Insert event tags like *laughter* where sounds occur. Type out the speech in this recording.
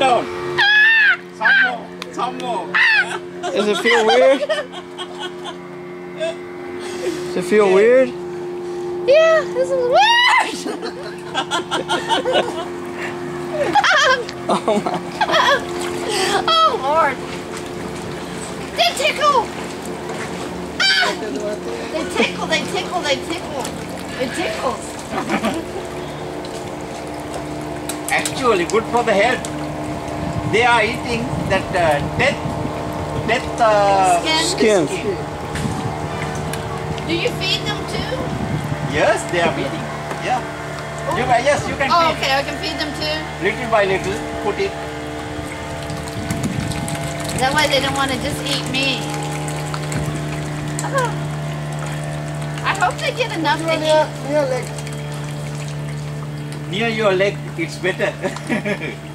down. Some more. More. Does it feel weird? Does it feel weird? Yeah, this is weird. Oh my. God. Oh Lord. They tickle. Ah! They tickle, they tickle, they tickle. It tickles. Actually, good for the health. They are eating that uh, death, death uh, Skin. Skin. Do you feed them too? Yes, they are feeding. Yeah. You can, yes, you can Oh, feed. okay, I can feed them too. Little by little, put it. That way they don't want to just eat me. Oh. I hope they get enough to eat. Near leg. Near your leg, it's better. *laughs*